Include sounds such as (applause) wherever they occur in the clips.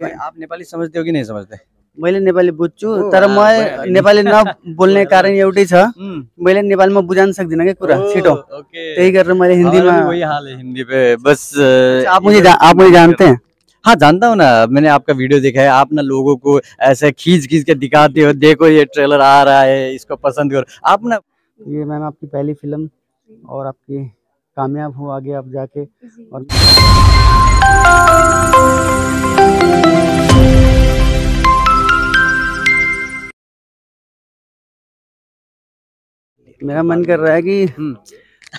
आप नेपाली समझते हो कि नहीं समझते? मैले नेपाली बुझ्छु तर म। नेपाली नबोल्ने (laughs) कारण एउटै छ। मैले नेपालीमा बुझाउन सक्दिनँ क्या कुरा छिटो। त्यही गरेर मैले हिन्दीमा वही हाल है हिंदी पे बस अच्छा, आप मुझे आप मुझे जानते हैं? हाँ जानता हूँ ना। मैंने आपका वीडियो देखा है। आप ना लोगों को ऐसे खींच खींच के दिखाते हो। देखो ये ट्रेलर आ रहा है इसको पसंद करो। आप ना ये मैम आपकी पहली फ़िल्म और आपकी कामयाब हो आगे आप जाके और मेरा मन कर रहा है कि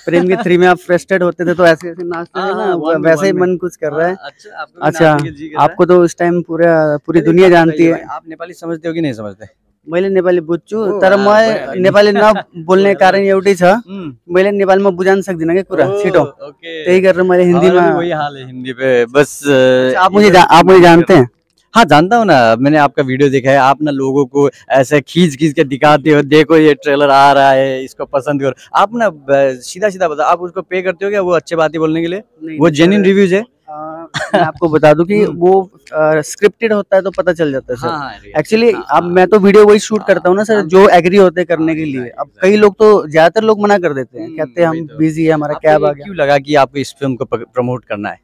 प्रेम की थ्री में आप फ्रस्ट्रेट होते थे तो ऐसे ऐसे नाचते थे हाँ, ना हाँ, में, वैसे ही मन कुछ कर रहा है। अच्छा आपको अच्छा रहा है? आपको तो उस टाइम पूरा पूरी दुनिया जानती है। आप नेपाली समझते हो कि नहीं समझते? मैले नेपाली बुझ्छु तर म भइहाल्यो। नेपाली नबोल्ने कारण एउटै छ। मैले नेपालीमा बुझाउन सक्दिनँ क्या कुरा छिटो। त्यही गरेर मैले हिन्दीमा है हिंदी पे। बस अच्छा, आप मुझे आप मुझे जानते हैं। हाँ जानता हूँ ना मैंने आपका वीडियो देखा है आप ना लोगों को ऐसे खींच खींच के दिखाते हो देखो ये ट्रेलर आ रहा है इसको पसंद करो। आप ना सीधा सीधा बताओ आप उसको पे करते हो क्या वो अच्छे बातें बोलने के लिए? वो जेन्यून रिव्यूज़ है? मैं आपको बता दूँ कि हम्म। वो स्क्रिप्टेड होता है तो पता चल जाता है सर। हाँ एक्चुअली अब मैं तो वीडियो वही शूट करता हूँ ना सर हाँ, जो एग्री होते हैं करने के लिए। अब कई लोग तो ज़्यादातर लोग मना कर देते हैं हम्म, कहते हैं हम तो। बिज़ी है हमारा कैब आ गया क्यों लगा कि आपको इस फ़िल्म को प्रमोट करना है?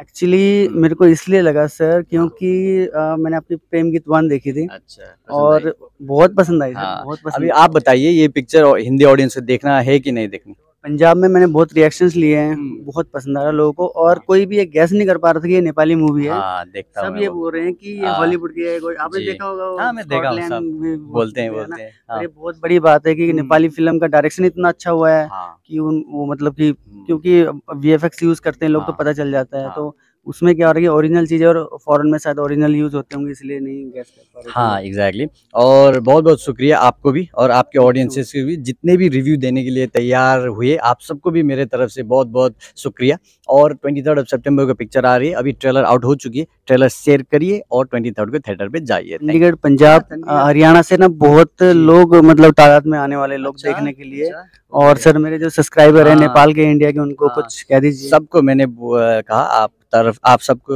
Actually hmm. मेरे को इसलिए लगा सर क्योंकि आ, मैंने अपनी प्रेम गीत वन देखी थी। अच्छा और बहुत पसंद आई हाँ, बहुत पसंद अभी आप बताइए ये पिक्चर हिंदी ऑडियंस को देखना है कि नहीं देखनी? पंजाब में मैंने बहुत रिएक्शंस लिए हैं हम्म। बहुत पसंद आ रहा लोगों को और हाँ। कोई भी ये गैस नहीं कर पा रहा था कि ये नेपाली मूवी है हाँ देखता सब ये वो। बोल रहे हैं कि ये हाँ, हॉलीवुड की है कोई आपने देखा होगा वो हाँ मैं देखा हूँ सब बोलते हैं बोलते हैं हाँ ये बहुत बड़ी बात है कि हम्म। नेपाली फ़िल्म का डायरेक्शन इतना अच्छा हुआ है की उन वो मतलब कि क्यूँकी वीएफएक्स यूज़ करते हैं लोग तो हाँ, पता चल जाता है हाँ। तो उसमें क्या हो रहा है ओरिजिनल चीज़ें और फॉरेन में शायद ओरिजिनल यूज़ होते होंगे इसलिए नहीं गैस कर पा हाँ एग्जैक्टली exactly. और बहुत बहुत शुक्रिया आपको भी और आपके ऑडियंसेस के भी। जितने भी रिव्यू देने के लिए तैयार हुए आप सबको भी मेरे तरफ़ से बहुत बहुत शुक्रिया। और ट्वेंटी थर्ड सितंबर को पिक्चर आ रही है। अभी ट्रेलर आउट हो चुकी है। ट्रेलर शेयर करिए और ट्वेंटी थर्ड को थिएटर पे जाइए। चंडीगढ़ पंजाब हाँ, हरियाणा से ना बहुत लोग मतलब तादाद में आने वाले लोग अच्छा, देखने के लिए। अच्छा, और सर मेरे जो सब्सक्राइबर है हाँ। नेपाल के इंडिया के उनको हाँ। कुछ कह दीजिए। सबको मैंने कहा आप तरफ़ आप सबको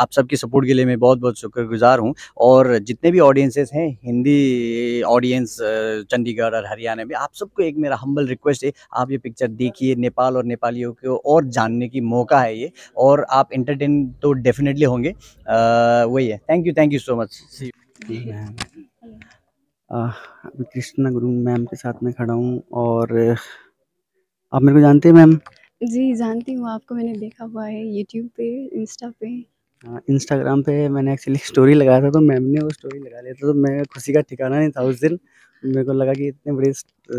आप सबकी सपोर्ट के लिए मैं बहुत बहुत शुक्रगुजार हूँ। और जितने भी ऑडियंसेस हैं हिंदी ऑडियंस चंडीगढ़ और हरियाणा में आप सबको एक मेरा हम्बल रिक्वेस्ट है। आप ये पिक्चर देखिए नेपाल और नेपालियों को और जानने की मौका है ये और आप इंटरटेन तो डेफिनेटली होंगे। वही है। Thank you thank you so much अभी कृष्णा गुरु मैम के साथ में खड़ा हूँ और आप मेरे को जानते हैं मैम? जी जानती हूँ। आपको मैंने देखा हुआ है यूट्यूब पे इंस्टा पे। इंस्टाग्राम पे मैंने एक्चुअली स्टोरी लगाया था तो मैम ने वो स्टोरी लगा लिया था तो मैं खुशी का ठिकाना नहीं था उस दिन। मेरे को लगा कि इतने बड़े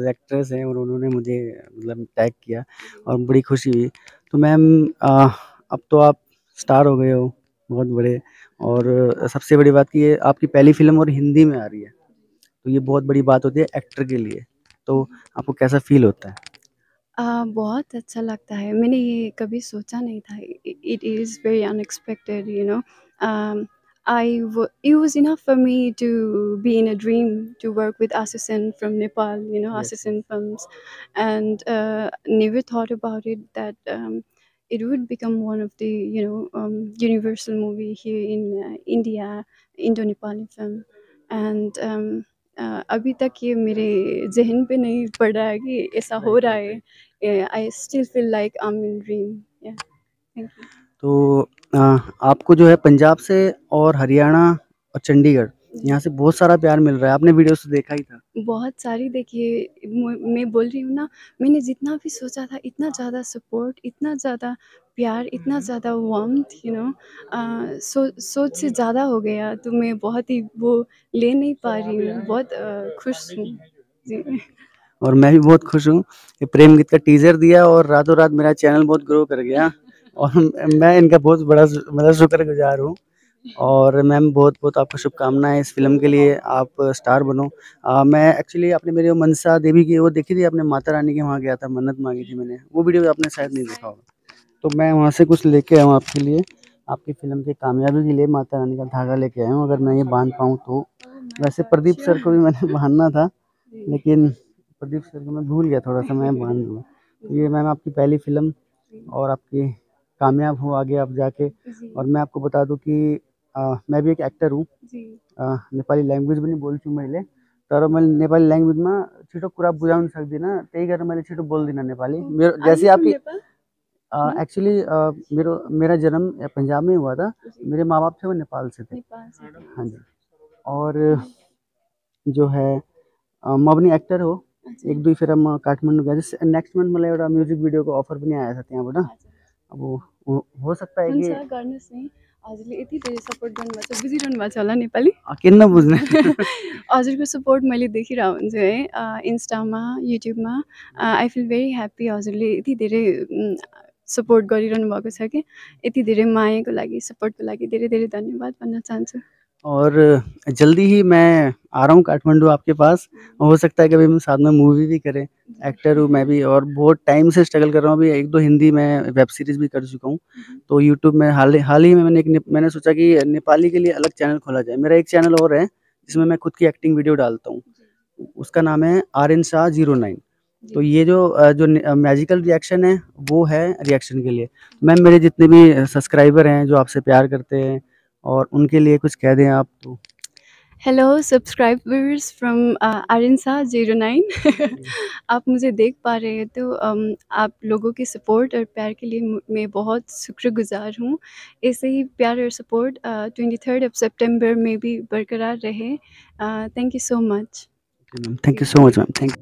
एक्ट्रेस हैं और उन्होंने मुझे मतलब टैग किया और बड़ी खुशी हुई। तो मैम अब तो आप स्टार हो गए हो बहुत बड़े। और सबसे बड़ी बात कि ये आपकी पहली फ़िल्म और हिंदी में आ रही है। तो ये बहुत बड़ी बात होती है एक्टर के लिए। तो आपको कैसा फील होता है? आ, बहुत अच्छा लगता है। मैंने ये कभी सोचा नहीं था। It is very unexpected you know I w- it was enough for me to be in a dream to work with Assassin from Nepal, you know, Yes, Assassin films, and uh, never thought about it that um, it would become one of the you know um, universal movie here in uh, India, Indo-Nepali film, and um, uh, अभी तक ये मेरे जहन पे नहीं पड़ रहा है कि ऐसा हो रहा है I still feel like I am in dream thank you तो आ, आपको जो है पंजाब से और हरियाणा और चंडीगढ़ यहाँ से बहुत सारा प्यार मिल रहा है। आपने वीडियो से देखा ही था। बहुत सारी देखिए मैं बोल रही हूँ ना मैंने जितना भी सोचा था इतना ज़्यादा सपोर्ट इतना ज़्यादा प्यार इतना ज़्यादा वार्मथ यू नो सो सोच से ज़्यादा हो गया तो मैं बहुत ही वो ले नहीं पा रही हूँ। बहुत अ, खुश हूँ। जी। और मैं भी बहुत खुश हूँ प्रेम गीत का टीजर दिया और रातों रात मेरा चैनल बहुत ग्रो कर गया। और मैं इनका बहुत बड़ा मतलब शुक्रगुजार हूँ। और मैम बहुत बहुत आपको शुभकामनाएँ इस फ़िल्म के लिए। आप स्टार बनो। आ, मैं एक्चुअली आपने मेरी वो मनसा देवी की वो देखी थी आपने? माता रानी के वहाँ गया था मन्नत मांगी थी मैंने। वो वीडियो आपने शायद नहीं देखा होगा। तो मैं वहाँ से कुछ लेके आया हूँ आपके लिए। आपकी फ़िल्म की कामयाबी के लिए माता रानी का धागा लेके आया हूँ। अगर मैं ये बाँध पाऊँ तो। वैसे प्रदीप सर को भी मैंने (laughs) बांधना था लेकिन प्रदीप सर को मैं भूल गया थोड़ा सा मैं बाँध दूँगा तो ये मैम आपकी पहली फ़िल्म और आपकी कामयाब हो आगे आप जाके। और मैं आपको बता दूँ कि आ, मैं भी एक एक्टर हूँ। नेपाली ल्याङ्ग्वेज पनि बोल्छु मैले तर मैले नेपाली ल्याङ्ग्वेजमा छिटो कुरा बुझाउन सक्दिनँ त्यही कारण मैले छिटो बोल्दिनँ नेपाली। मेरो जैसे आपकी? एक्चुअली मेरो मेरा जन्म पंजाब में हुआ था। मेरे माँ बाप थे वो नेपाल से थे। थे। हाँ जी। और जो है म पनि एक्टर हो। एक दुई फेर म काठमाडौँ थिएँ नेक्स्ट मन्थ मलाई एउटा म्युजिक भिडियोको अफर पनि आएको छ त्यहाँबाट अच्छा। अब हो हो सकता है कि गर्नुहोस् नि हजुरले यति धेरै सपोर्ट गर्नुभएको छ बुझिरहनु भएको छ होला नेपाली। किन नबुझ्ने हजुरको (laughs) सपोर्ट मैले देखिरहेको हुन्छु है इन्स्टामा युट्युबमा आई फिल भेरी ह्याप्पी हजुरले यति धेरै सपोर्ट गरिरहनु भएको छ कि यति धेरै मायाको लागि सपोर्टको लागि। धेरै धेरै धन्यवाद भन्न चाहन्छु और जल्दी ही मैं आ रहा हूँ काठमांडू आपके पास। हो सकता है कभी हम साथ में मूवी भी करें। एक्टर हूँ मैं भी और बहुत टाइम से स्ट्रगल कर रहा हूँ। अभी एक दो हिंदी में वेब सीरीज़ भी कर चुका हूँ। तो यूट्यूब में हाल ही हाल ही में मैंने एक मैंने सोचा कि नेपाली के लिए अलग चैनल खोला जाए। मेरा एक चैनल और है जिसमें मैं खुद की एक्टिंग वीडियो डालता हूँ। उसका नाम है R N Shah zero nine. तो ये जो जो मैजिकल रिएक्शन है वो है रिएक्शन के लिए। मैम मेरे जितने भी सब्सक्राइबर हैं जो आपसे प्यार करते हैं और उनके लिए कुछ कह दें आप तो। हेलो सब्सक्राइबर्स फ्रॉम आरिंसा ज़ीरो नाइन आप मुझे देख पा रहे हैं तो um, आप लोगों के सपोर्ट और प्यार के लिए मैं बहुत शुक्रगुजार हूँ। ऐसे ही प्यार और support twenty third of September में भी बरकरार रहे। Thank you so much thank you so much ma'am thank